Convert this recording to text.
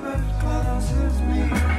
But colors of me